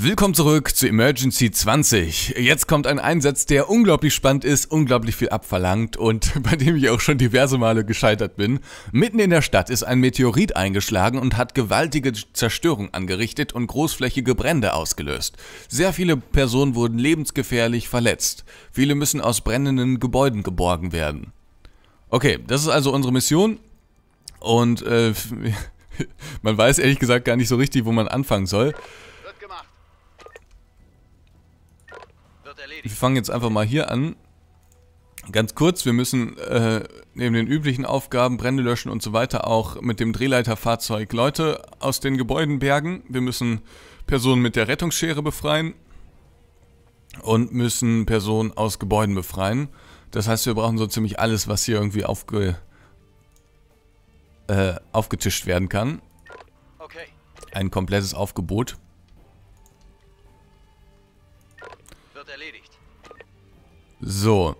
Willkommen zurück zu Emergency 20. Jetzt kommt ein Einsatz, der unglaublich spannend ist, unglaublich viel abverlangt und bei dem ich auch schon diverse Male gescheitert bin. Mitten in der Stadt ist ein Meteorit eingeschlagen und hat gewaltige Zerstörung angerichtet und großflächige Brände ausgelöst. Sehr viele Personen wurden lebensgefährlich verletzt. Viele müssen aus brennenden Gebäuden geborgen werden. Okay, das ist also unsere Mission und äh, man weiß ehrlich gesagt gar nicht so richtig, wo man anfangen soll. Wir fangen jetzt einfach mal hier an. Ganz kurz, wir müssen äh, neben den üblichen Aufgaben, Brände löschen und so weiter, auch mit dem Drehleiterfahrzeug Leute aus den Gebäuden bergen. Wir müssen Personen mit der Rettungsschere befreien und müssen Personen aus Gebäuden befreien. Das heißt, wir brauchen so ziemlich alles, was hier irgendwie aufge, äh, aufgetischt werden kann. Ein komplettes Aufgebot. So.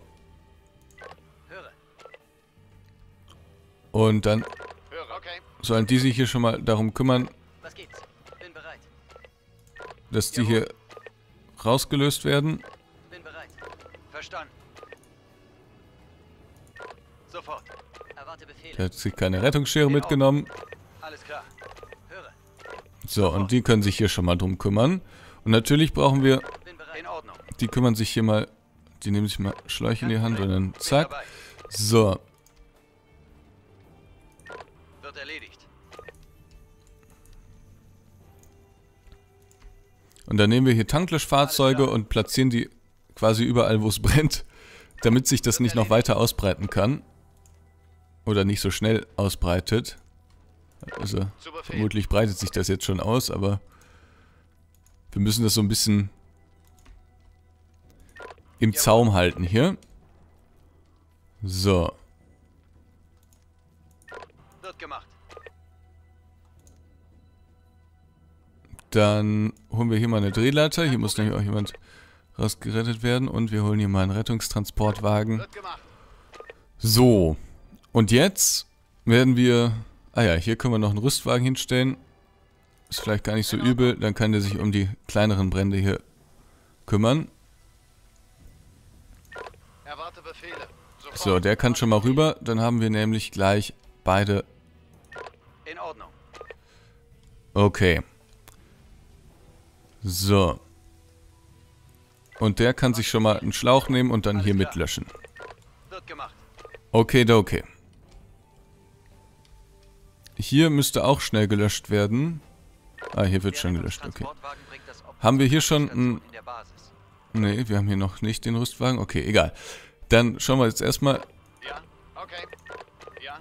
Und dann sollen die sich hier schon mal darum kümmern, dass die hier rausgelöst werden. Bin bereit. Verstanden. Sofort. Erwarte Befehle. Der hat sich keine Rettungsschere mitgenommen. Alles klar. Höre. So, und die können sich hier schon mal drum kümmern. Und natürlich brauchen wir... Die kümmern sich hier mal die nehmen sich mal Schläuche in die Hand und dann zack. So. Wird erledigt. Und dann nehmen wir hier Tanklöschfahrzeuge und platzieren die quasi überall, wo es brennt, damit sich das nicht noch weiter ausbreiten kann. Oder nicht so schnell ausbreitet. Also, vermutlich breitet sich das jetzt schon aus, aber wir müssen das so ein bisschen im Zaum halten hier. So. Dann holen wir hier mal eine Drehleiter. Hier muss nämlich auch jemand rausgerettet werden. Und wir holen hier mal einen Rettungstransportwagen. So. Und jetzt werden wir... Ah ja, hier können wir noch einen Rüstwagen hinstellen. Ist vielleicht gar nicht so übel. Dann kann der sich um die kleineren Brände hier kümmern. So, der kann schon mal rüber. Dann haben wir nämlich gleich beide... In Ordnung. Okay. So. Und der kann sich schon mal einen Schlauch nehmen und dann hier mitlöschen. Okay, okay. Hier müsste auch schnell gelöscht werden. Ah, hier wird schon gelöscht, okay. Haben wir hier schon ein... Ne, wir haben hier noch nicht den Rüstwagen. Okay, egal. Dann schauen wir jetzt erstmal. Ja, okay. Ja.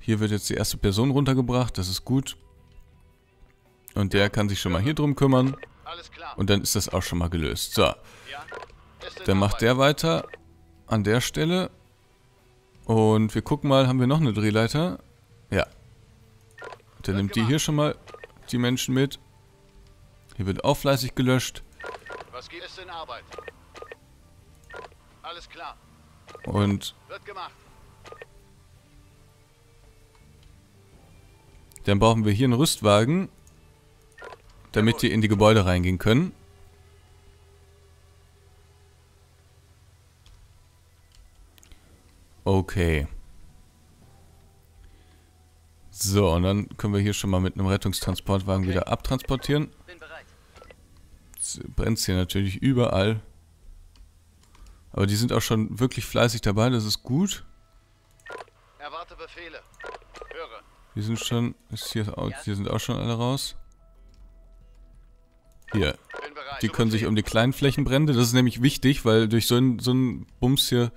Hier wird jetzt die erste Person runtergebracht, das ist gut. Und der kann sich schon mal hier drum kümmern. Und dann ist das auch schon mal gelöst. So. Dann macht der weiter an der Stelle. Und wir gucken mal, haben wir noch eine Drehleiter? Ja. Dann nimmt die hier schon mal die Menschen mit. Hier wird auch fleißig gelöscht. Was geht es in Arbeit? Alles klar. Und wird gemacht. Dann brauchen wir hier einen Rüstwagen, damit die in die Gebäude reingehen können. Okay. So, und dann können wir hier schon mal mit einem Rettungstransportwagen okay. wieder abtransportieren. Jetzt brennt es hier natürlich überall. Aber die sind auch schon wirklich fleißig dabei, das ist gut. Erwarte Befehle. Höre. Die sind schon, ist hier, hier sind auch schon alle raus. Hier. Die können sich um die kleinen Flächenbrände, das ist nämlich wichtig, weil durch so einen so Bums hier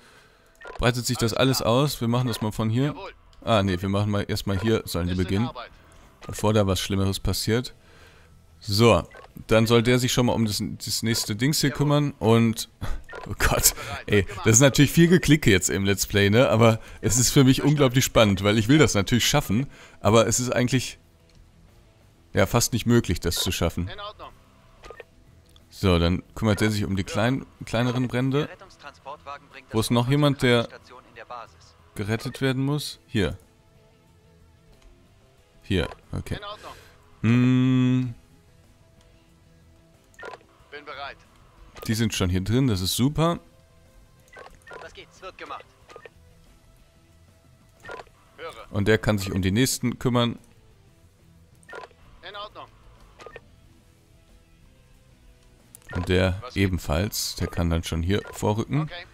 breitet sich das alles aus. Wir machen das mal von hier. Ah, ne, wir machen mal erstmal hier, sollen die beginnen. Bevor da was Schlimmeres passiert. So, dann soll der sich schon mal um das, das nächste Dings hier kümmern und Oh Gott, ey, das ist natürlich viel Geklicke jetzt im Let's Play, ne? Aber es ist für mich unglaublich spannend, weil ich will das natürlich schaffen, aber es ist eigentlich ja fast nicht möglich, das zu schaffen. So, dann kümmert er sich um die kleinen, kleineren Brände. Wo ist noch jemand, der gerettet werden muss? Hier. Hier, okay. Hm, Die sind schon hier drin, das ist super. Was geht's? Wird gemacht. Und der kann sich um die nächsten kümmern. In Ordnung. Und der ebenfalls. Der kann dann schon hier vorrücken. Okay.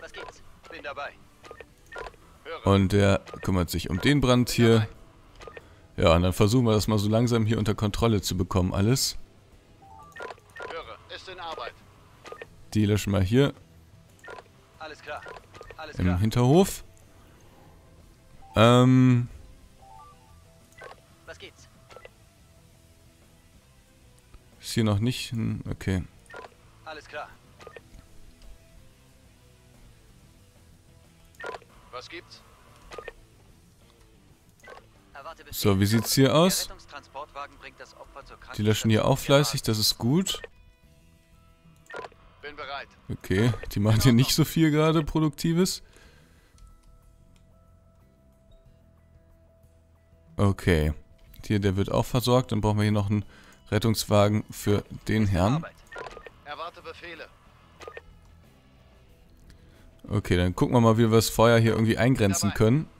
Was geht's? Bin dabei. Und der kümmert sich um den Brand hier. Ja, und dann versuchen wir das mal so langsam hier unter Kontrolle zu bekommen, alles. Die löschen wir hier Alles klar. Alles im klar. Hinterhof. Ähm, Was geht's? ist hier noch nicht... Okay. Alles klar. Was gibt's? So, wie sieht's hier aus? Die löschen hier auch fleißig, das ist gut. Bin bereit. Okay, die machen hier nicht so viel gerade Produktives. Okay. Hier, der wird auch versorgt. Dann brauchen wir hier noch einen Rettungswagen für den Herrn. Arbeit. Erwarte Befehle. Okay, dann gucken wir mal, wie wir das Feuer hier irgendwie eingrenzen können.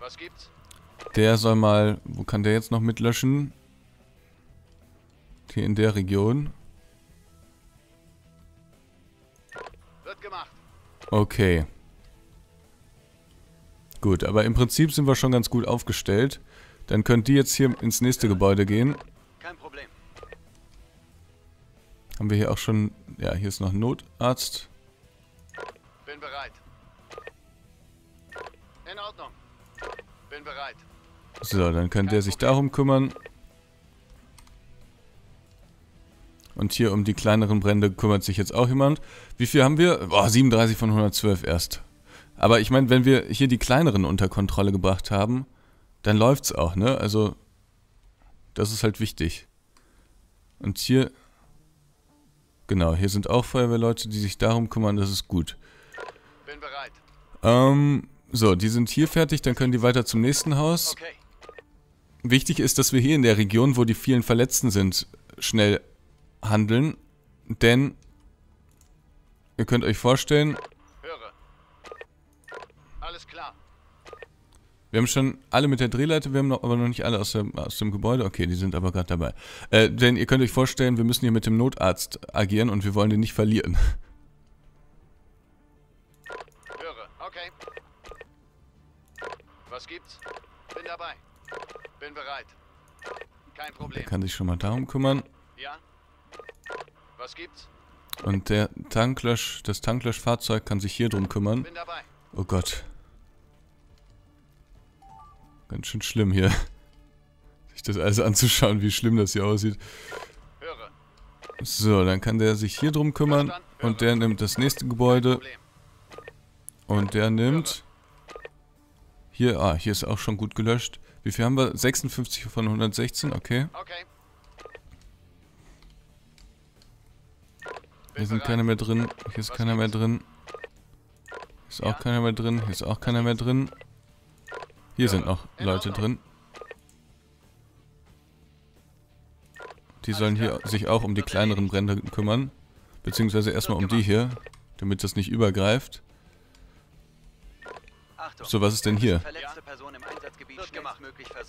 Was gibt's? Der soll mal... Wo kann der jetzt noch mitlöschen? Hier in der Region. Wird gemacht. Okay. Gut, aber im Prinzip sind wir schon ganz gut aufgestellt. Dann könnt ihr jetzt hier ins nächste Gebäude gehen. Kein Problem. Haben wir hier auch schon... Ja, hier ist noch ein Notarzt. Bin bereit. In Ordnung. Bin bereit. So, dann kann der sich darum kümmern. Und hier um die kleineren Brände kümmert sich jetzt auch jemand. Wie viel haben wir? Boah, 37 von 112 erst. Aber ich meine, wenn wir hier die kleineren unter Kontrolle gebracht haben, dann läuft's auch, ne? Also, das ist halt wichtig. Und hier... Genau, hier sind auch Feuerwehrleute, die sich darum kümmern, das ist gut. Bin bereit. Ähm, so, die sind hier fertig, dann können die weiter zum nächsten Haus. Okay. Wichtig ist, dass wir hier in der Region, wo die vielen Verletzten sind, schnell handeln. Denn ihr könnt euch vorstellen, Höre. Alles klar. wir haben schon alle mit der Drehleiter, wir haben noch, aber noch nicht alle aus dem, aus dem Gebäude. Okay, die sind aber gerade dabei. Äh, denn ihr könnt euch vorstellen, wir müssen hier mit dem Notarzt agieren und wir wollen den nicht verlieren. Höre. Okay. Was gibt's? Bin dabei. Bin bereit. Kein Der Problem. kann sich schon mal darum kümmern. Ja? Was gibt's? Und der Tanklösch, das Tanklöschfahrzeug kann sich hier drum kümmern. Bin dabei. Oh Gott. Ganz schön schlimm hier. Sich das alles anzuschauen, wie schlimm das hier aussieht. Höre. So, dann kann der sich hier drum kümmern. Und der nimmt das nächste Gebäude. Und der nimmt... Hier, ah, hier ist auch schon gut gelöscht. Wie viel haben wir? 56 von 116, okay. Okay. Hier sind keine mehr drin. Hier ist keiner mehr drin. Hier ist auch keiner mehr drin. Hier ist auch keiner mehr drin. Hier sind noch Leute drin. Die sollen hier sich auch um die kleineren Brände kümmern. Beziehungsweise erstmal um die hier, damit das nicht übergreift. So, was ist denn hier?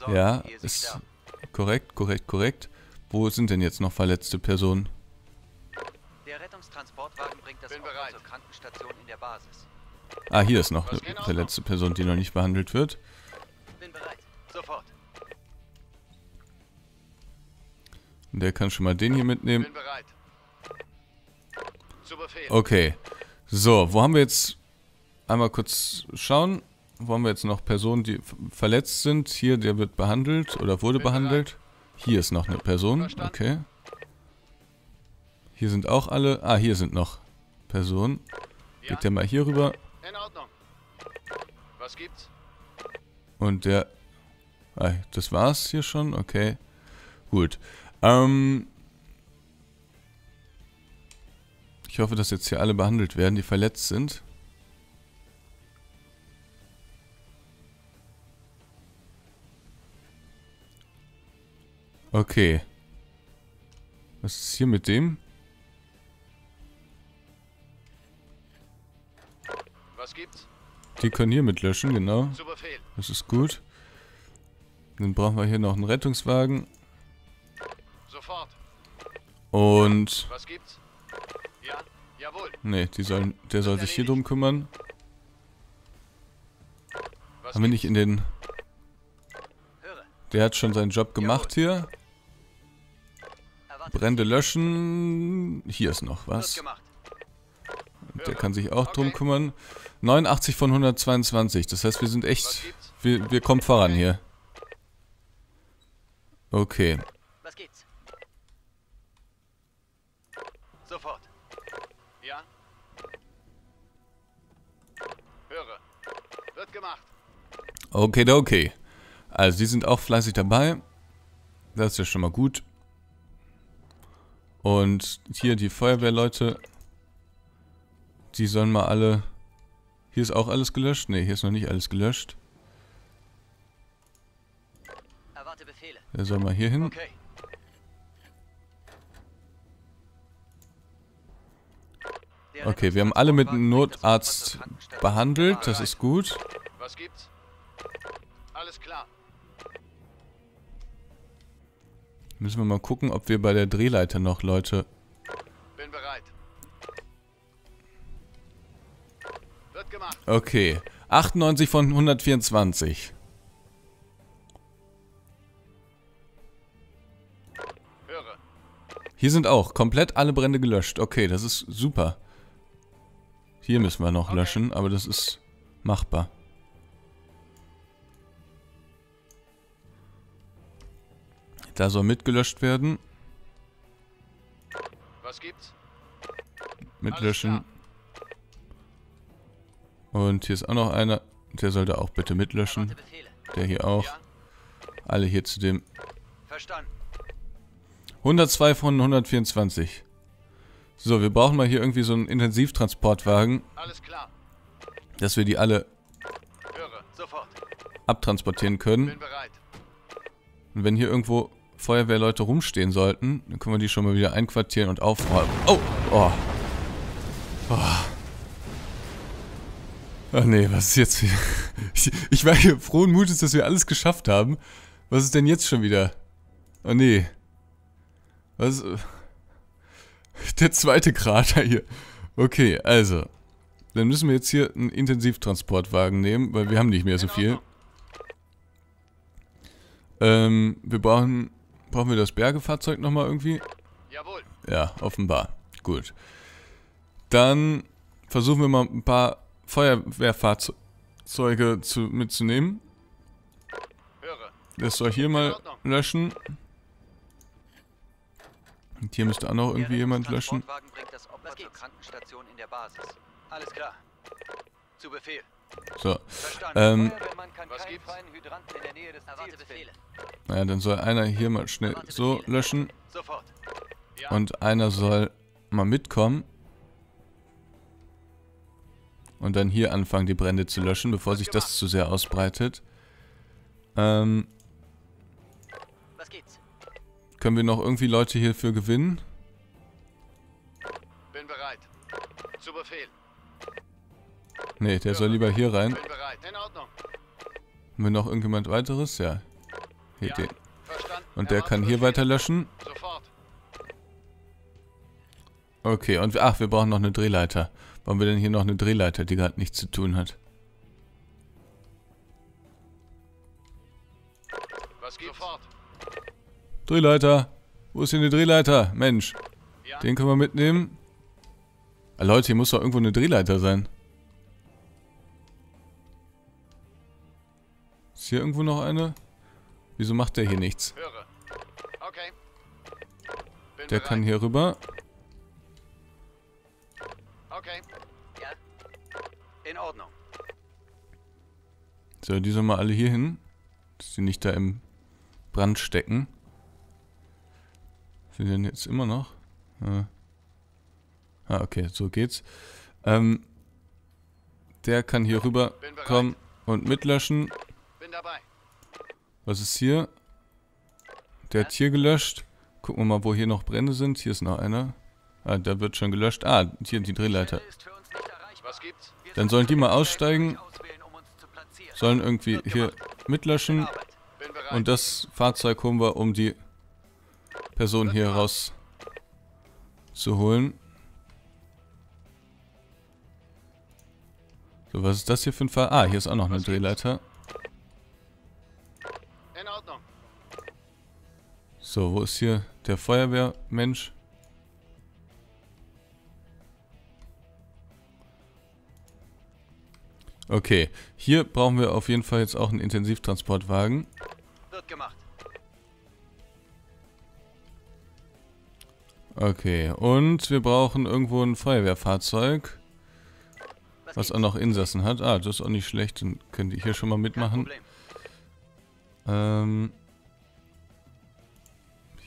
Ja, ist korrekt, korrekt, korrekt. Wo sind denn jetzt noch verletzte Personen? Der Rettungstransportwagen bringt das Opfer zur Krankenstation in der Basis. Ah, hier ist noch eine verletzte Person, die noch nicht behandelt wird. Bin bereit. Sofort. Und der kann schon mal den hier mitnehmen. Bin bereit. Okay. So, wo haben wir jetzt... Einmal kurz schauen. Wo haben wir jetzt noch Personen, die verletzt sind? Hier, der wird behandelt oder wurde behandelt. Hier ist noch eine Person. Okay. Hier sind auch alle... Ah, hier sind noch Personen. Geht der mal hier rüber. in Ordnung. Was gibt's? Und der... Ah, das war's hier schon. Okay. Gut. Ähm... Ich hoffe, dass jetzt hier alle behandelt werden, die verletzt sind. Okay. Was ist hier mit dem? Was gibt's? Die können hier mit löschen, genau. Das ist gut. Dann brauchen wir hier noch einen Rettungswagen. Sofort. Und... Was gibt's? Ja, jawohl. Ne, die sollen, der soll sich hier drum kümmern. Was Haben wir nicht in den... Der hat schon seinen Job gemacht hier. Brände löschen. Hier ist noch was. Der kann sich auch drum kümmern. 89 von 122. Das heißt, wir sind echt... Wir, wir kommen voran hier. Okay. Was geht's? Sofort. Ja? Höre. Wird gemacht. Okay, okay. Also, die sind auch fleißig dabei. Das ist ja schon mal gut. Und hier die Feuerwehrleute. Die sollen mal alle... Hier ist auch alles gelöscht? Ne, hier ist noch nicht alles gelöscht. Der soll mal hier hin. Okay. Okay, wir haben alle mit einem Notarzt behandelt. Das ist gut. Was gibt's? Alles klar. Müssen wir mal gucken, ob wir bei der Drehleiter noch Leute... Bin bereit. Wird gemacht. Okay. 98 von 124. Höre. Hier sind auch komplett alle Brände gelöscht. Okay, das ist super. Hier müssen wir noch Okay. löschen, aber das ist machbar. Da soll mitgelöscht werden. Was gibt's? Mitlöschen. Und hier ist auch noch einer. Der sollte auch bitte mitlöschen. Der hier auch. Alle hier zu dem. Verstanden. 102 von 124. So, wir brauchen mal hier irgendwie so einen Intensivtransportwagen, Alles klar. dass wir die alle abtransportieren können. Und wenn hier irgendwo Feuerwehrleute rumstehen sollten, dann können wir die schon mal wieder einquartieren und aufräumen. Oh! Oh! Oh! Ach nee, was ist jetzt hier? Ich, ich war hier frohen Mutes, dass wir alles geschafft haben. Was ist denn jetzt schon wieder? Oh nee. Was? Der zweite Krater hier. Okay, also. Dann müssen wir jetzt hier einen Intensivtransportwagen nehmen, weil wir haben nicht mehr so viel. Ähm, wir brauchen... Brauchen wir das Bergefahrzeug nochmal irgendwie? Jawohl. Ja, offenbar. Gut. Dann versuchen wir mal ein paar Feuerwehrfahrzeuge zu, mitzunehmen. Höre. Das soll hier mal löschen. Und hier müsste auch noch irgendwie jemand löschen. Rettungstransportwagen bringt das Opfer Was zur geht's? Krankenstation in der Basis. Alles klar. Zu Befehl. So. Verstanden. Ähm, Was keinen gibt's? freien Hydranten in der Nähe des Erwarte Ziels Befehle. naja, dann soll einer hier mal schnell so löschen. Sofort. Ja. Und einer soll mal mitkommen. Und dann hier anfangen, die Brände zu löschen, bevor sich das zu sehr ausbreitet. Ähm, Was geht's? können wir noch irgendwie Leute hierfür gewinnen? Bin bereit. Zu Befehl. Nee, der soll lieber hier rein. Haben wir noch irgendjemand weiteres? Ja. Hier, Ja. den. Und der kann hier weiter löschen. Okay, und wir- ach, wir brauchen noch eine Drehleiter. Warum wir denn hier noch eine Drehleiter, die gerade nichts zu tun hat? Was gibt's? Drehleiter! Wo ist hier eine Drehleiter? Mensch, den können wir mitnehmen. Ah, Leute, hier muss doch irgendwo eine Drehleiter sein. Ist hier irgendwo noch eine? Wieso macht der hier nichts? Der kann hier rüber. Okay. Ja? In Ordnung. So, die sollen mal alle hier hin. Dass die nicht da im Brand stecken. Sind denn jetzt immer noch? Ah, ah okay, so geht's. Ähm, der kann hier rüber kommen und mitlöschen. Bin dabei. Was ist hier? Der hat hier gelöscht. Gucken wir mal, wo hier noch Brände sind. Hier ist noch einer. Ah, da wird schon gelöscht. Ah, hier die Drehleiter. Dann sollen die mal aussteigen. Sollen irgendwie hier mitlöschen. Und das Fahrzeug holen wir, um die Person hier raus zu holen. So, was ist das hier für ein Fahr... Ah, hier ist auch noch eine Drehleiter. So, wo ist hier der Feuerwehrmensch? Okay, hier brauchen wir auf jeden Fall jetzt auch einen Intensivtransportwagen. Wird gemacht. Okay, und wir brauchen irgendwo ein Feuerwehrfahrzeug, Was, was auch noch Insassen hat. Ah, das ist auch nicht schlecht, dann könnt ihr hier schon mal mitmachen. Ähm,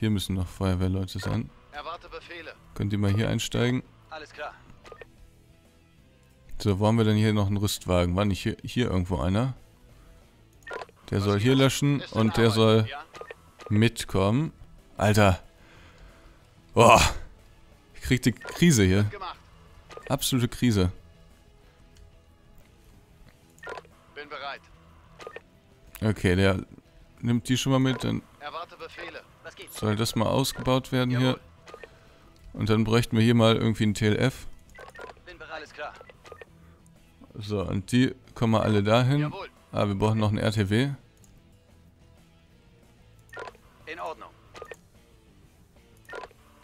hier müssen noch Feuerwehrleute sein. Erwarte Befehle. Könnt ihr mal hier einsteigen? Alles klar. So, wo haben wir denn hier noch einen Rüstwagen? War nicht hier, hier irgendwo einer? Der soll hier löschen und der soll mitkommen. Alter. Boah. Ich krieg die Krise hier. Absolute Krise. Bin bereit. Okay, der nimmt die schon mal mit. Dann Erwarte Befehle. Soll das mal ausgebaut werden hier. Jawohl. Und dann bräuchten wir hier mal irgendwie ein TLF. So, und die kommen mal alle dahin. Jawohl. Ah, wir brauchen noch ein RTW. In Ordnung.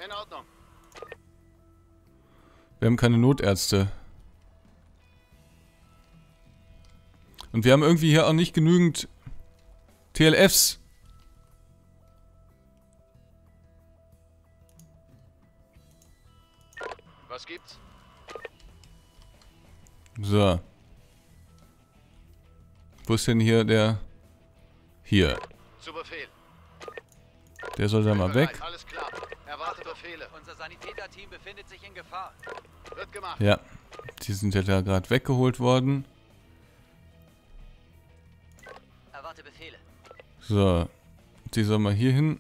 In Ordnung. Wir haben keine Notärzte. Und wir haben irgendwie hier auch nicht genügend TLFs. Was gibt's? So. Wo ist denn hier der... Hier. Zu Befehl. Der soll da mal bereit. weg. Alles klar. Erwarte Befehle. Unser Sanitäterteam befindet sich in Gefahr. Wird gemacht. Ja. Die sind ja da gerade weggeholt worden. Erwarte Befehle. So. Die soll mal hier hin.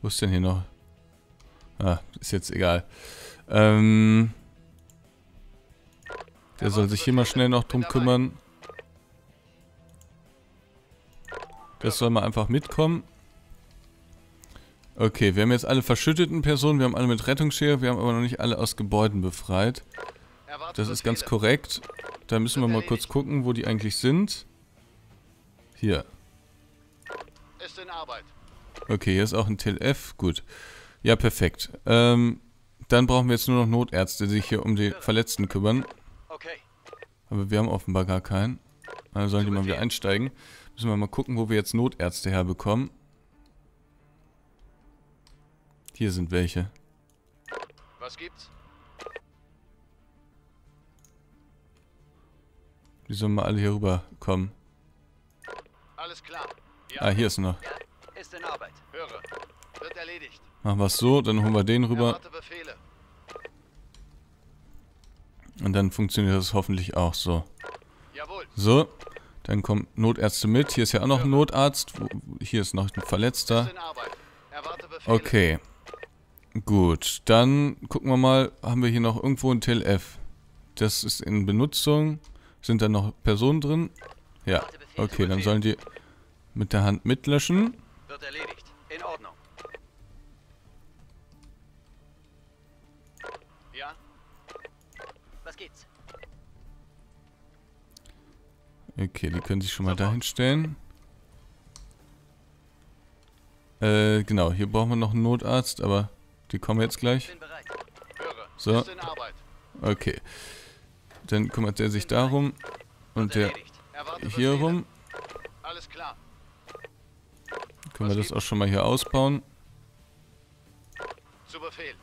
Wo ist denn hier noch? Ah, ist jetzt egal. Ähm... Der soll sich hier mal schnell noch drum kümmern. Das soll mal einfach mitkommen. Okay, wir haben jetzt alle verschütteten Personen, wir haben alle mit Rettungsschere, wir haben aber noch nicht alle aus Gebäuden befreit. Das ist ganz korrekt. Da müssen wir mal kurz gucken, wo die eigentlich sind. Hier. Ist in Arbeit. Okay, hier ist auch ein TLF. Gut. Ja, perfekt. Ähm, dann brauchen wir jetzt nur noch Notärzte, die sich hier um die Verletzten kümmern. Okay. Aber wir haben offenbar gar keinen. Also sollen die mal wieder einsteigen. Müssen wir mal gucken, wo wir jetzt Notärzte herbekommen. Hier sind welche. Was gibt's? Die sollen mal alle hier rüberkommen. Alles klar. Ja. Ah, hier ist noch. Ist in Arbeit. Höre. Wird erledigt. Machen wir es so, dann holen wir den rüber. Und dann funktioniert das hoffentlich auch so. Jawohl. So, dann kommen Notärzte mit. Hier ist ja auch noch ein Notarzt. Hier ist noch ein Verletzter. Okay. Gut, dann gucken wir mal, haben wir hier noch irgendwo ein TLF? Das ist in Benutzung. Sind da noch Personen drin? Ja. Okay, dann sollen die mit der Hand mitlöschen. Wird erledigt. In Ordnung. Ja. Was geht's? Okay, die können sich schon mal dahin stellen. Äh, genau, hier brauchen wir noch einen Notarzt, aber die kommen jetzt gleich. So. Okay. Dann kümmert der sich darum und der hier rum. Alles klar. Können wir das auch schon mal hier ausbauen. Zu Befehl.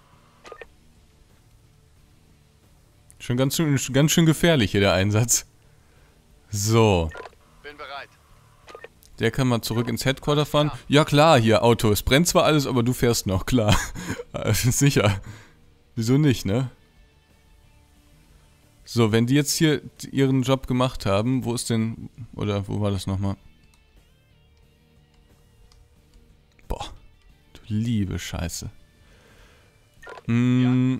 Schon ganz schön, ganz schön gefährlich hier der Einsatz. So. Bin bereit. Der kann mal zurück ins Headquarter fahren. Ja klar, hier Auto. Es brennt zwar alles, aber du fährst noch, klar. Sicher. Wieso nicht, ne? So, wenn die jetzt hier ihren Job gemacht haben, wo ist denn... Oder wo war das nochmal? Boah. Du liebe Scheiße. Mm,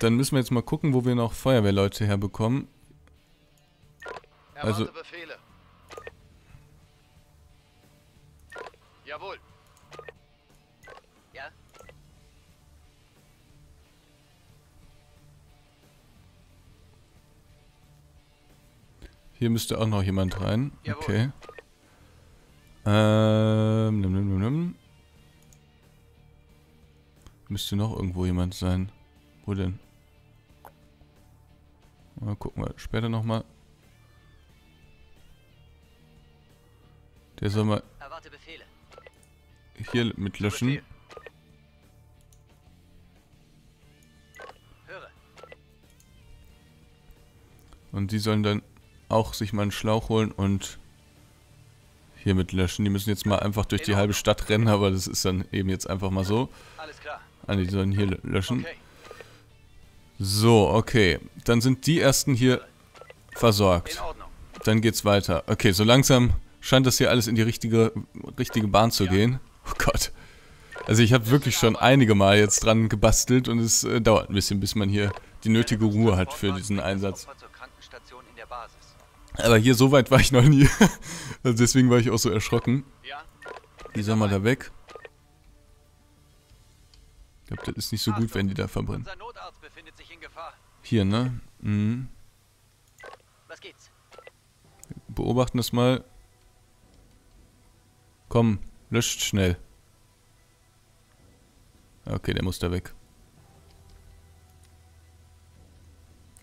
Dann müssen wir jetzt mal gucken, wo wir noch Feuerwehrleute herbekommen. Erwarte Also- Befehle. Jawohl. Ja? Hier müsste auch noch jemand rein. Jawohl. Okay. Ähm, nimm, nimm, nimm, nimm. Müsste noch irgendwo jemand sein. Wo denn? Mal gucken wir später nochmal. Der soll mal hier mitlöschen. Befehl. Höre. Und die sollen dann auch sich mal einen Schlauch holen und hier mitlöschen. Die müssen jetzt mal einfach durch die halbe Stadt rennen, aber das ist dann eben jetzt einfach mal so. Alles klar. Ah, die sollen hier lö- löschen. So, okay. Dann sind die ersten hier versorgt. Dann geht's weiter. Okay, so langsam scheint das hier alles in die richtige, richtige Bahn zu gehen. Oh Gott. Also ich habe wirklich schon einige Mal jetzt dran gebastelt und es äh, dauert ein bisschen, bis man hier die nötige Ruhe hat für diesen Einsatz. Aber hier so weit war ich noch nie. Also deswegen war ich auch so erschrocken. Die soll mal da weg. Ich glaube, das ist nicht so gut, wenn die da verbrennen. Hier, ne? Mhm. Was geht's? Beobachten das mal. Komm, löscht schnell. Okay, der muss da weg.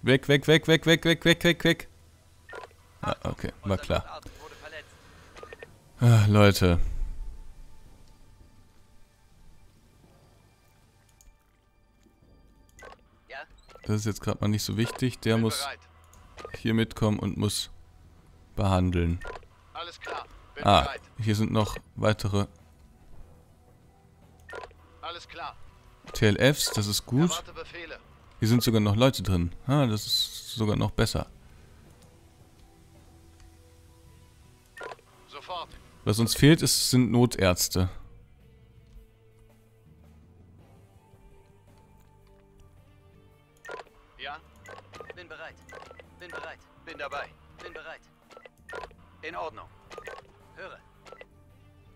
Weg, weg, weg, weg, weg, weg, weg, weg, weg. Ah, okay, war klar. Verletzt. Ah, Leute. Das ist jetzt gerade mal nicht so wichtig. Der muss hier mitkommen und muss behandeln. Alles klar. Bin Ah, hier sind noch weitere Alles klar. TLFs, das ist gut. Hier sind sogar noch Leute drin. Ah, das ist sogar noch besser. Sofort. Was uns fehlt, ist, sind Notärzte.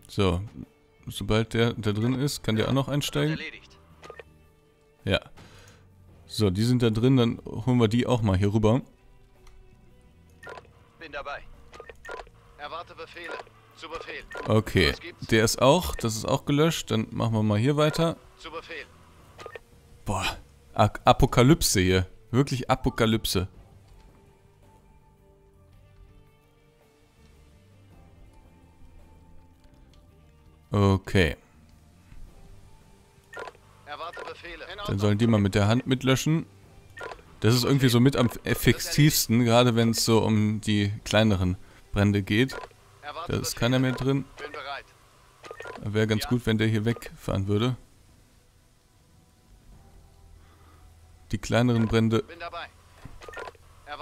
So, sobald der da drin ist, kann der auch noch einsteigen. Ja. So, die sind da drin, dann holen wir die auch mal hier rüber. Bin dabei. Erwarte Befehle. Zu Befehl. Okay, der ist auch, das ist auch gelöscht. Dann machen wir mal hier weiter. Zu Befehl. Boah, A Apokalypse hier. Wirklich Apokalypse. Okay, dann sollen die mal mit der Hand mitlöschen. Das ist irgendwie so mit am effektivsten, gerade wenn es so um die kleineren Brände geht. Da ist keiner mehr drin. Wäre ganz gut, wenn der hier wegfahren würde. Die kleineren Brände.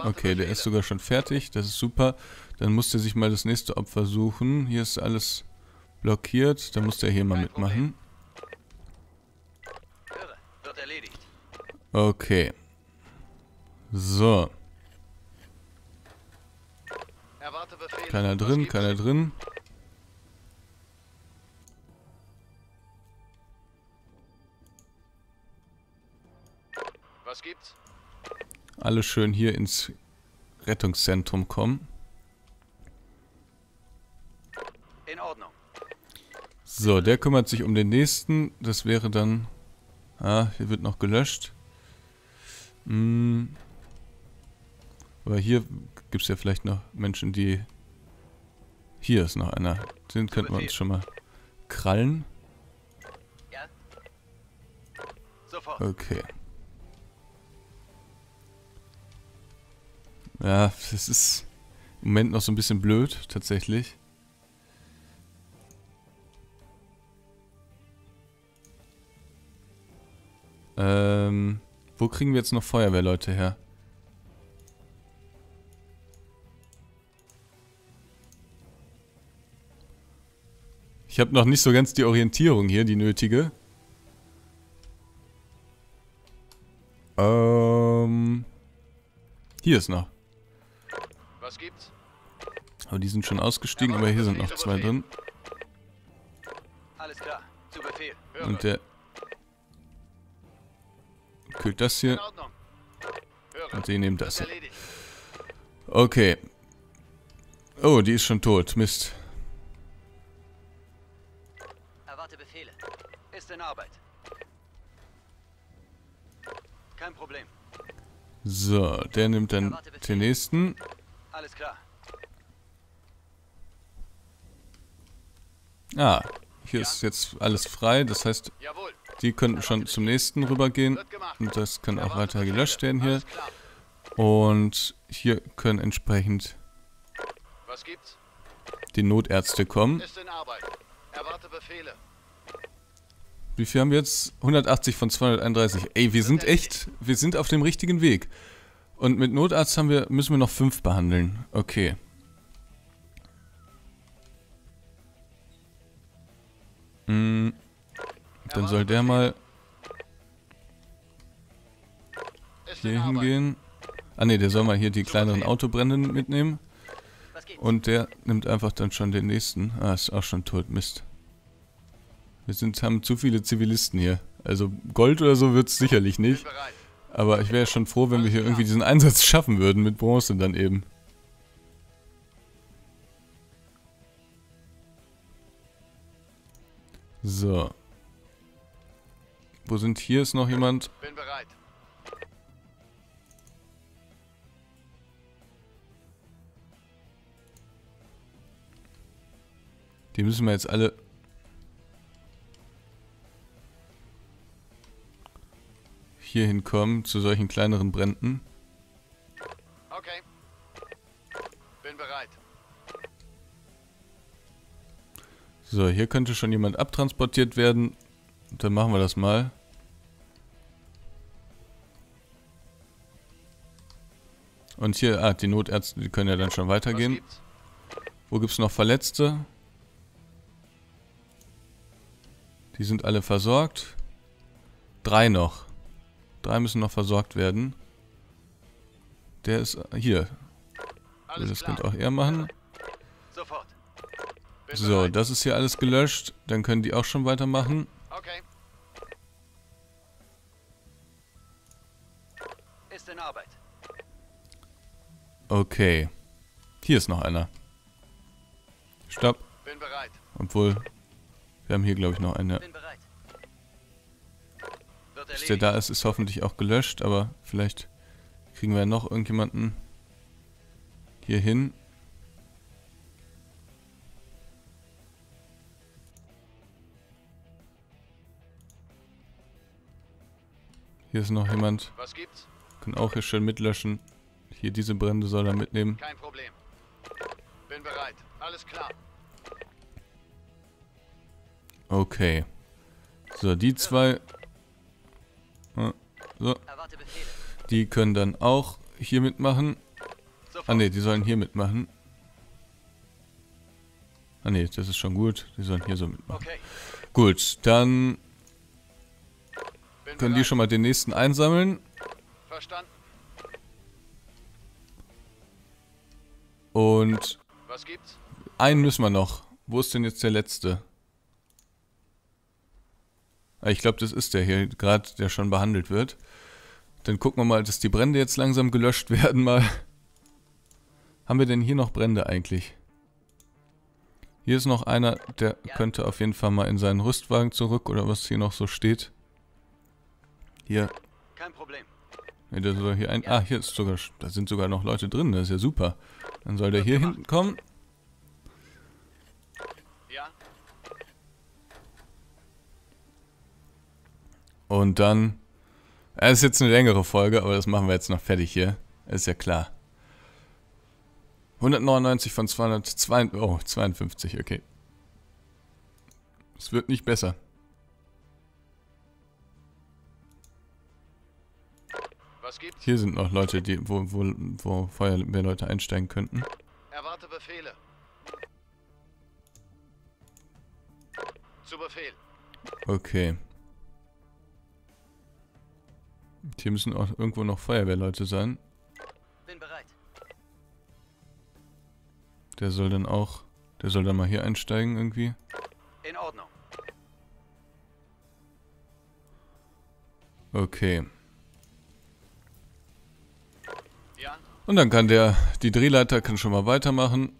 Okay, der ist sogar schon fertig. Das ist super. Dann muss der sich mal das nächste Opfer suchen. Hier ist alles blockiert. Dann muss der hier mal mitmachen. Okay. So. Keiner drin, keiner drin. Was gibt's? Alle schön hier ins Rettungszentrum kommen. In Ordnung. So, der kümmert sich um den nächsten. Das wäre dann... Ah, hier wird noch gelöscht. Hm. Aber hier gibt es ja vielleicht noch Menschen, die... Hier ist noch einer. Den könnten wir uns schon mal krallen. Okay. Ja, das ist im Moment noch so ein bisschen blöd, tatsächlich. Ähm, wo kriegen wir jetzt noch Feuerwehrleute her? Ich habe noch nicht so ganz die Orientierung hier, die nötige. Ähm, hier ist noch. Was gibt's? Aber die sind schon ausgestiegen, aber hier sind noch zwei drin. Und der kühlt das hier und die nehmen das hier. Okay. Oh, die ist schon tot. Mist. Erwarte Befehle. Ist in Arbeit. Kein Problem. So, der nimmt dann den nächsten. Alles klar. Ah, hier ist jetzt alles frei. Das heißt, Jawohl. Die könnten schon zum nächsten rübergehen. Und das kann auch weiter gelöscht werden hier. Und hier können entsprechend Was gibt's? die Notärzte kommen. Wie viel haben wir jetzt? 180 von 231. Ey, wir sind echt, wir sind auf dem richtigen Weg. Und mit Notarzt haben wir, müssen wir noch fünf behandeln. Okay. Mm, dann soll der mal hier hingehen. Ah ne, der soll mal hier die kleineren Autobrände mitnehmen. Und der nimmt einfach dann schon den nächsten. Ah, ist auch schon tot. Mist. Wir sind, haben zu viele Zivilisten hier. Also Gold oder so wird's sicherlich Bin nicht. Aber ich wäre schon froh, wenn wir hier irgendwie diesen Einsatz schaffen würden mit Bronze dann eben. So. Wo sind hier ist noch jemand? Bin bereit. Die müssen wir jetzt alle... hier hinkommen zu solchen kleineren Bränden. Okay. Bin bereit. So, hier könnte schon jemand abtransportiert werden. Dann machen wir das mal. Und hier, ah, die Notärzte, die können ja dann schon weitergehen. gibt's? Wo gibt's noch Verletzte? Die sind alle versorgt. Drei noch. Drei müssen noch versorgt werden. Der ist äh, hier. Alles Das könnte auch er machen. Sofort. So, das ist hier alles gelöscht. Dann können die auch schon weitermachen. Okay. Ist in Arbeit. Okay. Hier ist noch einer. Stopp. Bin bereit. Obwohl, wir haben hier, glaube ich, noch eine. Bin bereit. Wird Bis der da ist, ist hoffentlich auch gelöscht, aber vielleicht kriegen wir ja noch irgendjemanden hier hin. Hier ist noch jemand, Was gibt's? kann auch hier schön mitlöschen. Hier diese Brände soll er mitnehmen. Kein Problem. Bin bereit. Alles klar. Okay. So, die zwei. So, die können dann auch hier mitmachen. Ah ne, die sollen hier mitmachen. Ah ne, das ist schon gut. Die sollen hier so mitmachen. Okay. Gut, dann können die schon mal den nächsten einsammeln. Verstanden. Und Was gibt's? einen müssen wir noch. Wo ist denn jetzt der letzte? Ah, ich glaube, das ist der hier, gerade der schon behandelt wird. Dann gucken wir mal, dass die Brände jetzt langsam gelöscht werden mal. Haben wir denn hier noch Brände eigentlich? Hier ist noch einer, der könnte auf jeden Fall mal in seinen Rüstwagen zurück oder was hier noch so steht. Hier, Kein Problem. Ne, der soll hier ein. Ah, hier ist sogar, da sind sogar noch Leute drin, das ist ja super. Dann soll der hier hinten kommen. Ja? Und dann. Es ist jetzt eine längere Folge, aber das machen wir jetzt noch fertig hier. Ist ja klar. 199 von 202. Oh, 52, okay. Es wird nicht besser. Hier sind noch Leute, die, wo, wo, wo Feuerwehrleute einsteigen könnten. Erwarte Befehle. Zu Befehl. Okay. Hier müssen auch irgendwo noch Feuerwehrleute sein. Bin bereit. Der soll dann auch... Der soll dann mal hier einsteigen irgendwie. In Ordnung. Okay. Und dann kann der... Die Drehleiter kann schon mal weitermachen.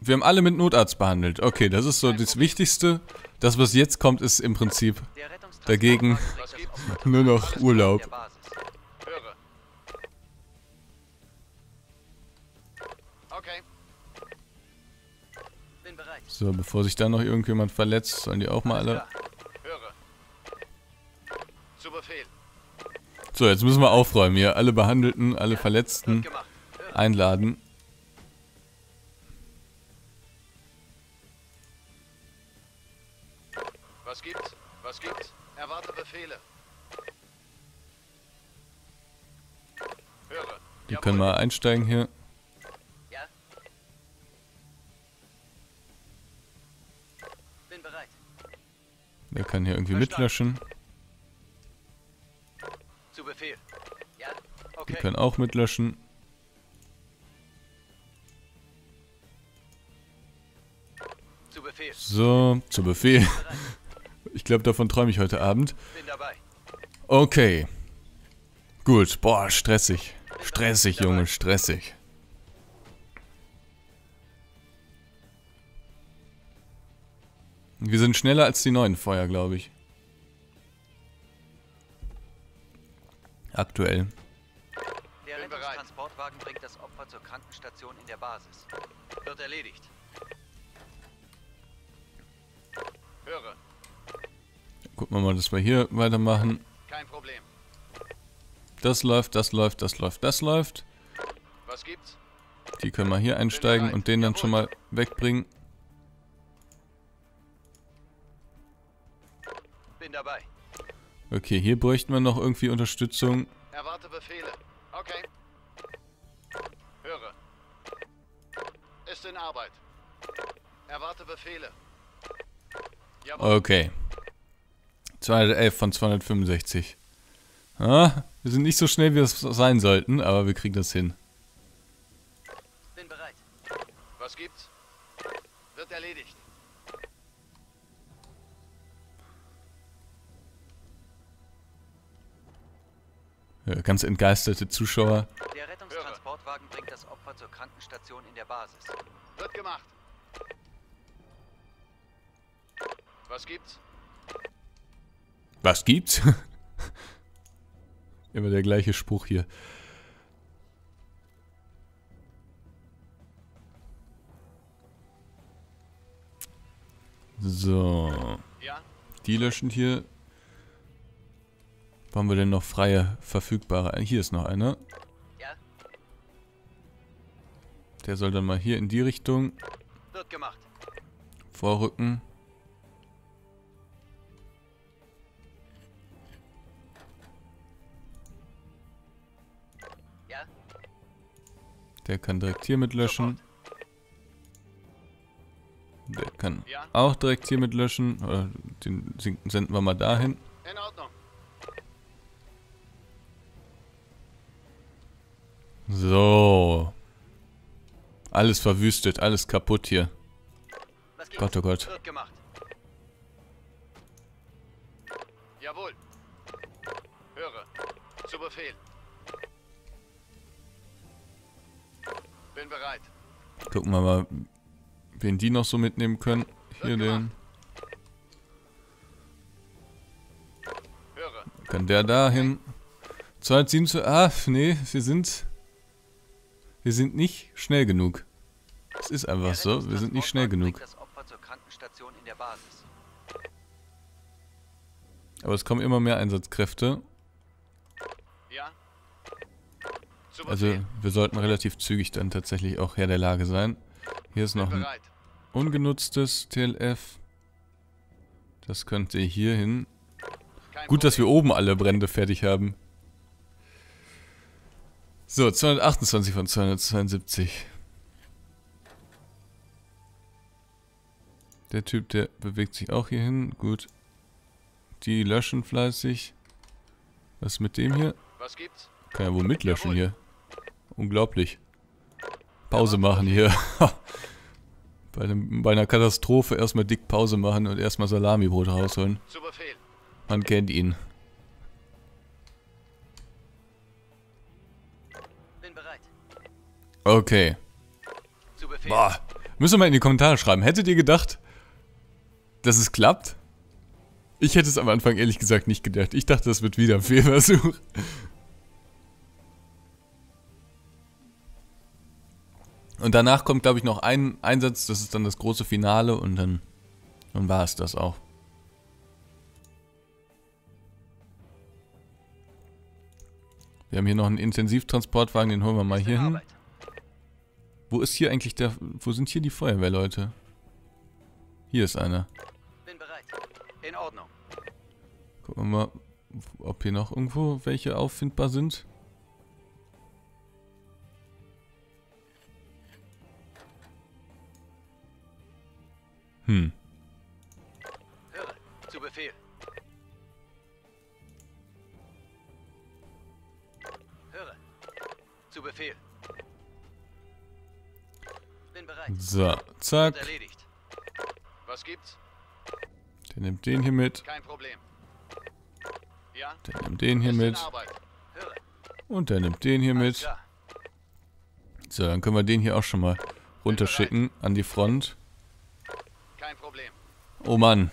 Wir haben alle mit Notarzt behandelt. Okay, das ist so das Wichtigste. Das, was jetzt kommt, ist im Prinzip Dagegen nur noch Urlaub. So, bevor sich da noch irgendjemand verletzt, sollen die auch mal alle... So, jetzt müssen wir aufräumen hier. Alle Behandelten, alle Verletzten einladen. Was gibt's? Was gibt's? Erwarte Befehle. Höre. Die können mal einsteigen hier. Ja? Bin bereit. Der kann hier irgendwie Verstanden. mitlöschen. Ja? Die Okay. können auch mitlöschen. Zu. So, zu Befehl. Ich glaube, davon träume ich heute Abend. Bin dabei. Okay. Gut. Boah, stressig. Stressig, Junge, stressig. Wir sind schneller als die neuen Feuer, glaube ich. Aktuell. Der. Rettungstransportwagen bringt das Opfer zur Krankenstation in der Basis. Wird erledigt. Höre. Gucken wir mal, dass wir hier weitermachen. Kein Problem. Das läuft, das läuft, das läuft, das läuft. Was gibt's? Die können wir hier einsteigen und den dann schon mal wegbringen. Okay, hier bräuchten wir noch irgendwie Unterstützung. Erwarte Befehle. Okay. Höre. Ist in Arbeit. Erwarte Befehle. Jawohl. Okay. 211 von 265. Ah, wir sind nicht so schnell, wie wir es sein sollten, aber wir kriegen das hin. Bin bereit. Was gibt's? Wird erledigt. Ganz entgeisterte Zuschauer. Der Rettungstransportwagen bringt das Opfer zur Krankenstation in der Basis. Wird gemacht. Was gibt's? Was gibt's? Immer der gleiche Spruch hier. So. Ja? Die löschen hier. Wo haben wir denn noch freie, verfügbare? Hier ist noch einer. Ja? Der soll dann mal hier in die Richtung Wird gemacht. vorrücken. Ja? Der kann direkt hier mit löschen. Der kann auch direkt hier mit löschen. Oder den senden wir mal dahin. In Ordnung. So. Alles verwüstet, alles kaputt hier. Gott, oh Gott. Jawohl. Höre. Zu Befehl. Bin bereit. Gucken wir mal, wen die noch so mitnehmen können. Hier den. Höre. Kann der da hin? 207 zu. Ah, nee, wir sind. Wir sind nicht schnell genug. Es ist einfach so, wir sind nicht schnell genug. Aber es kommen immer mehr Einsatzkräfte. Also wir sollten relativ zügig dann tatsächlich auch Herr der Lage sein. Hier ist noch ein ungenutztes TLF. Das könnte hier hin. Gut, dass wir oben alle Brände fertig haben. So, 228 von 272. Der Typ, der bewegt sich auch hier hin. Gut. Die löschen fleißig. Was ist mit dem hier? Was gibt's? Kann ja wohl mitlöschen hier. Unglaublich. Pause machen hier. bei, dem, bei einer Katastrophe erstmal dick Pause machen und erstmal Salamibrot rausholen. Man kennt ihn. Okay. Boah. Müssen wir mal in die Kommentare schreiben. Hättet ihr gedacht, dass es klappt? Ich hätte es am Anfang ehrlich gesagt nicht gedacht. Ich dachte, das wird wieder ein Fehlversuch. Und danach kommt, glaube ich, noch ein Einsatz. Das ist dann das große Finale und dann, dann war es das auch. Wir haben hier noch einen Intensivtransportwagen, den holen wir mal hier hin. Wo ist hier eigentlich der... Wo sind hier die Feuerwehrleute? Hier ist einer. Bin bereit. In Ordnung. Gucken wir mal, ob hier noch irgendwo welche auffindbar sind. Hm. Höre. Zu Befehl. So, zack. Der nimmt den hier mit. Kein Problem. Ja? Der nimmt den hier mit. Und der nimmt den hier mit. So, dann können wir den hier auch schon mal runterschicken an die Front. Kein Problem. Oh Mann.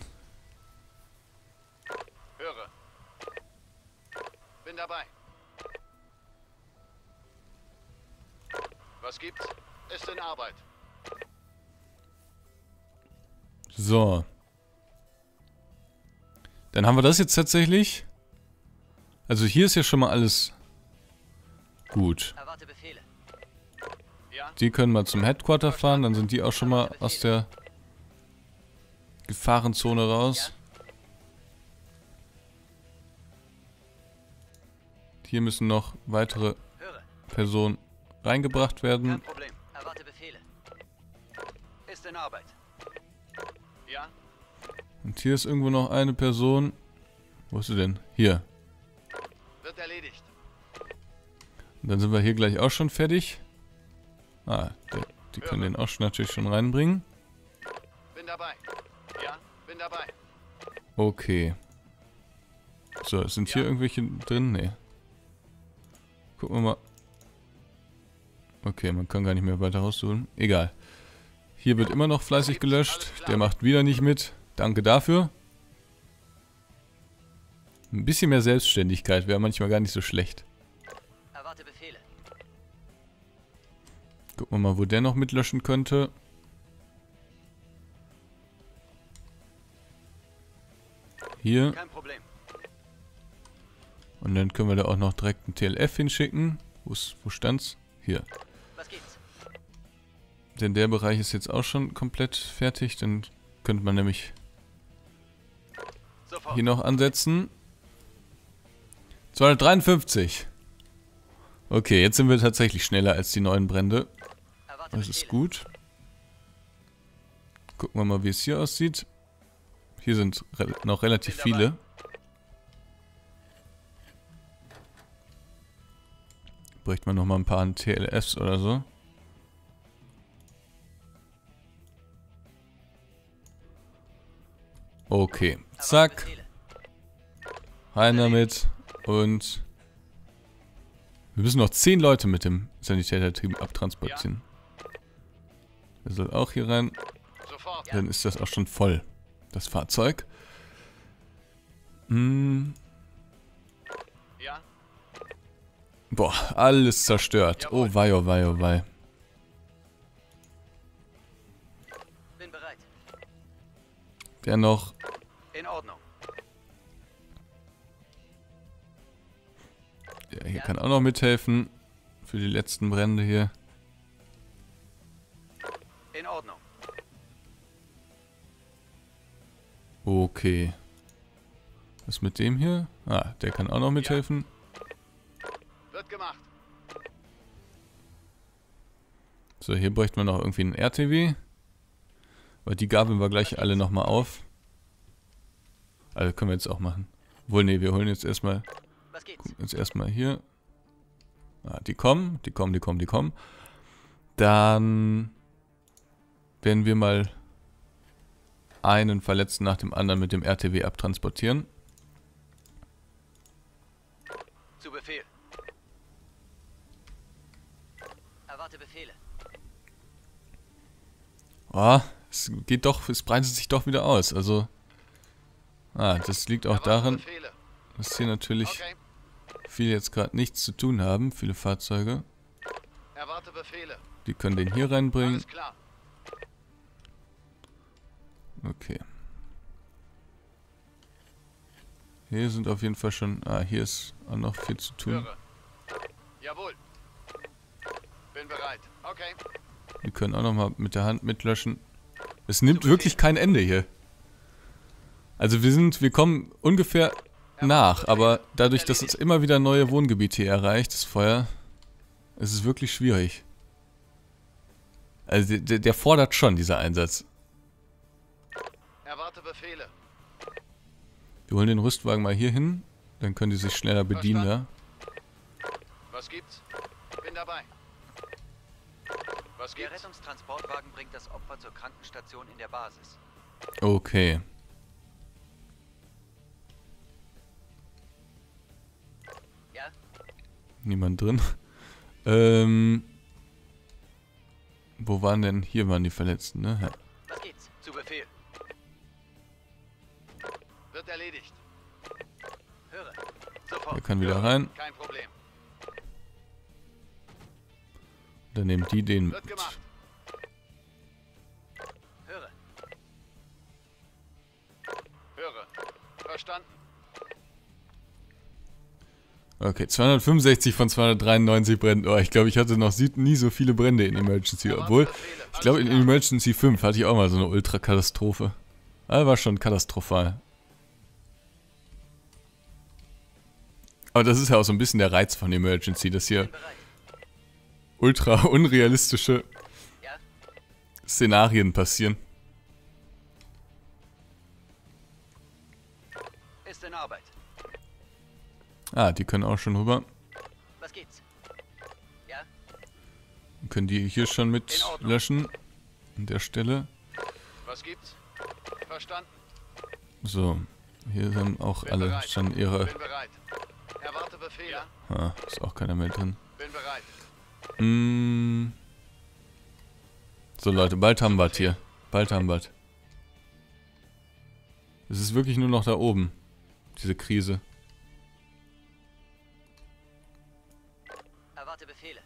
Dann haben wir das jetzt tatsächlich. Also hier ist ja schon mal alles gut. Die können mal zum Headquarter fahren, dann sind die auch schon mal aus der Gefahrenzone raus. Hier müssen noch weitere. Personen reingebracht werden. Kein Problem. Erwarte Befehle. Ist in Arbeit. Ja? Und hier ist irgendwo noch eine Person. Wo ist sie denn? Hier. Wird erledigt. Und dann sind wir hier gleich auch schon fertig. Ah, der, die können den auch schon natürlich schon reinbringen. Bin dabei. Ja? Bin dabei. Okay. So, sind hier Ja. irgendwelche drin? Nee. Gucken wir mal. Okay, man kann gar nicht mehr weiter raussuchen. Egal. Hier wird immer noch fleißig gelöscht. Der macht wieder nicht mit. Danke dafür. Ein bisschen mehr Selbstständigkeit wäre manchmal gar nicht so schlecht. Erwarte Befehle. Gucken wir mal, wo der noch mitlöschen könnte. Hier. Und dann können wir da auch noch direkt ein TLF hinschicken. Wo's, wo stand's? Hier. Denn der Bereich ist jetzt auch schon komplett fertig. Dann könnte man nämlich. Hier noch ansetzen. 253. Okay, jetzt sind wir tatsächlich schneller als die neuen Brände. Das ist gut. Gucken wir mal, wie es hier aussieht. Hier sind re noch relativ viele. Bräuchte man noch mal ein paar TLFs oder so. Okay, zack, rein damit und wir müssen noch 10 Leute mit dem Sanitäterteam abtransportieren. Der soll auch hier rein. Dann ist das auch schon voll, das Fahrzeug. Hm, Ja? boah, alles zerstört. Oh wei, oh wei, oh wei. Bin bereit. Der noch. In Ordnung. Der hier kann auch noch mithelfen. Für die letzten Brände hier. In Ordnung. Okay. Was mit dem hier? Ah, der kann auch noch mithelfen. Wird gemacht. So, hier bräuchten wir noch irgendwie einen RTW. Aber die gabeln wir gleich alle nochmal auf. Also können wir jetzt auch machen. Wohl, nee, wir holen jetzt erstmal. Jetzt erstmal hier. Ah, die kommen, die kommen, die kommen, die kommen. Dann werden wir mal einen Verletzten nach dem anderen mit dem RTW abtransportieren. Zu Befehl. Erwarte Befehle. Oh, es geht doch, es breitet sich doch wieder aus. Also, ah, das liegt auch daran, dass hier natürlich viele jetzt gerade nichts zu tun haben, viele Fahrzeuge. Die können den hier reinbringen. Okay. Hier sind auf jeden Fall schon... Ah, hier ist auch noch viel zu tun. Jawohl. Bin bereit. Okay. Wir können auch noch mal mit der Hand mitlöschen. Es nimmt wirklich kein Ende hier. Also wir sind, wir kommen ungefähr nach, aber dadurch, dass es immer wieder neue Wohngebiete hier erreicht, das Feuer, ist es wirklich schwierig. Also der, der fordert schon, dieser Einsatz. Erwarte Befehle. Wir holen den Rüstwagen mal hier hin, dann können die sich schneller bedienen, ja. Was gibt's? Bin dabei. Was Der Rettungstransportwagen bringt das Opfer zur Krankenstation in der Basis. Okay. Niemand drin. Ähm. Wo waren denn? Hier waren die Verletzten, ne? Ja. Was geht's? Zu Befehl. Wird erledigt. Höre. Sofort. Er kann wieder rein. Kein Problem. Dann nehmen die den mit. Höre. Höre. Verstanden. Okay, 265 von 293 brennt. Oh, ich glaube, ich hatte noch nie so viele Brände in Emergency. Obwohl, ich glaube, in Emergency 5 hatte ich auch mal so eine Ultra-Katastrophe. Aber war schon katastrophal. Aber das ist ja auch so ein bisschen der Reiz von Emergency, dass hier ultra unrealistische Szenarien passieren. Ah, die können auch schon rüber. Was geht's? Ja? können die hier schon mit löschen. An der Stelle. Was gibt's? Verstanden. So. Hier sind auch Bin alle bereit. schon ihre. Bin bereit. Erwarte Befehle. Ah, ist auch keiner mehr drin. Bin bereit. Mm. So Leute, bald haben wir es hier. Bald haben wir es. Es ist wirklich nur noch da oben. Diese Krise. Erwarte Befehle.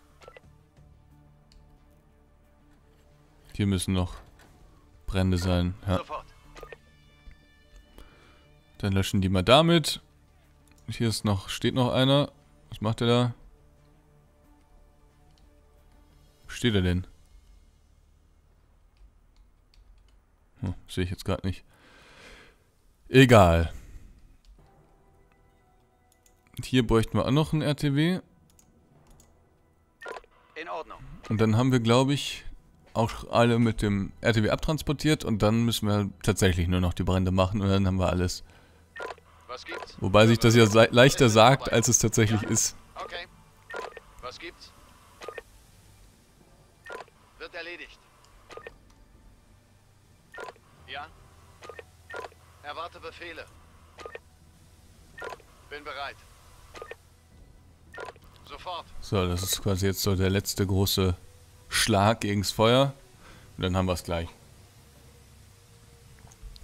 Hier müssen noch Brände sein. Ja. Dann löschen die mal damit. Hier ist noch, steht noch einer. Was macht er da? steht er denn? Hm, Sehe ich jetzt gerade nicht. Egal. Hier bräuchten wir auch noch ein RTW. In Ordnung. Und dann haben wir, glaube ich, auch alle mit dem RTW abtransportiert und dann müssen wir tatsächlich nur noch die Brände machen und dann haben wir alles. Wobei sich das ja leichter sagt, als es tatsächlich ist. Okay. Was gibt's? erledigt. Ja? Erwarte Befehle. Bin bereit. So, das ist quasi jetzt so der letzte große Schlag gegens Feuer. Und dann haben wir es gleich.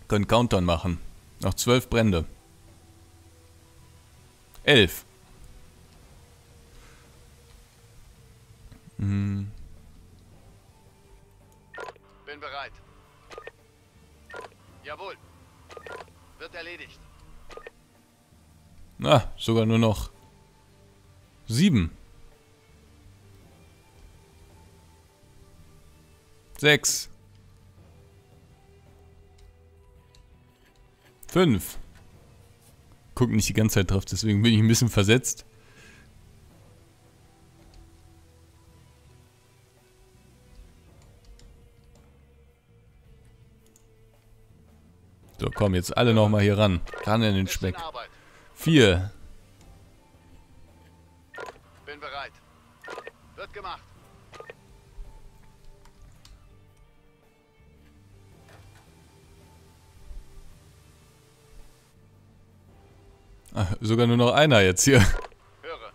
Können Countdown machen. Noch zwölf Brände. Elf. Hm. bereit. Jawohl. Wird erledigt. Na, sogar nur noch sieben. Sechs. Fünf. Gucken nicht die ganze Zeit drauf, deswegen bin ich ein bisschen versetzt. komm, jetzt alle nochmal hier ran. Ran in den Speck. Vier. Einer jetzt hier. Höre.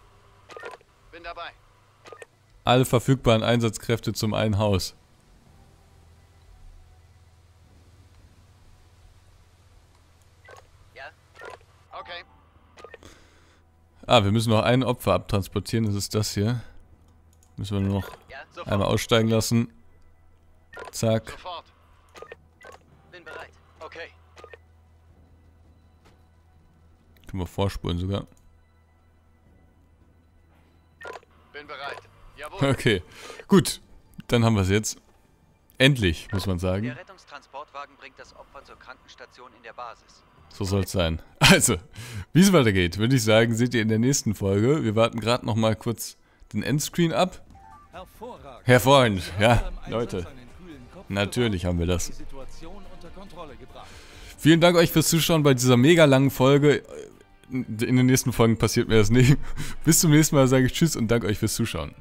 Bin dabei. Alle verfügbaren Einsatzkräfte zum einen Haus. Ja. Okay. Ah, wir müssen noch ein Opfer abtransportieren. Das ist das hier. Müssen wir nur noch Ja, einmal aussteigen lassen. Zack. Sofort. Können wir vorspulen sogar. Bin bereit. Jawohl. Okay. Gut. Dann haben wir es jetzt. Endlich, muss man sagen. Der Rettungstransportwagen bringt das Opfer zur Krankenstation in der Basis. So soll es sein. Also, wie es weitergeht, würde ich sagen, seht ihr in der nächsten Folge. Wir warten gerade noch mal kurz den Endscreen ab. Hervorragend. Hervorragend. Ja, Leute. Natürlich haben wir das. Vielen Dank euch fürs Zuschauen bei dieser mega langen Folge. In den nächsten Folgen passiert mir das nicht. Bis zum nächsten Mal sage ich Tschüss und danke euch fürs Zuschauen.